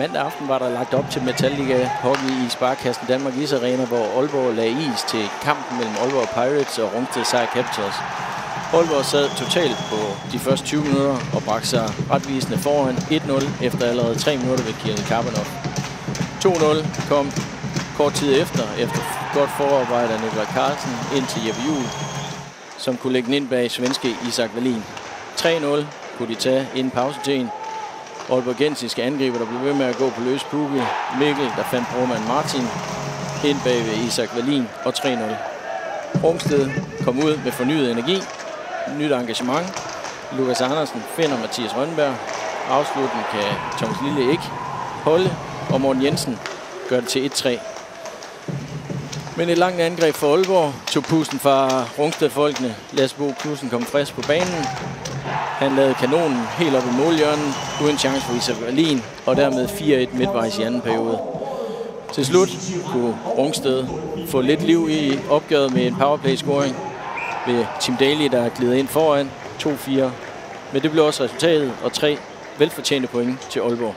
mandag aften var der lagt op til Metallica Hockey i Sparkassen Danmark Is Arena, hvor Aalborg lagde is til kampen mellem Aalborg Pirates og Rungsted Sejr Captors. Aalborg sad totalt på de første 20 minutter og bragte sig retvisende foran 1-0 efter allerede 3 minutter ved Kieran Karpanov. 2-0 kom kort tid efter, efter godt forarbejde af Nikolaj Carlsen ind til Jeppe Juhl, som kunne lægge den ind bag svenske Isak Wallin. 3-0 kunne de tage inden pausetiden. Aalborgensiske angriber, der blev ved med at gå på løs pukke. Mikkel, der fandt brormand Martin ind bag ved Isak Valin og 3-0. Rungsted kom ud med fornyet energi, nyt engagement. Lukas Andersen finder Mathias Rønberg. Afslutningen kan Thomas Lille ikke holde, og Morten Jensen gør det til 1-3. Men et langt angreb for Aalborg tog pusten fra Rungsted-folkene. Lasse Bo Knudsen kom frisk på banen. Han lavede kanonen helt op i målhjørnen, uden chance for Isak Berlin, og dermed 4-1 midtvejs i anden periode. Til slut kunne Rungsted få lidt liv i opgøret med en powerplay-scoring ved Tim Daly, der glider ind foran 2-4. Men det blev også resultatet, og tre velfortjente point til Aalborg.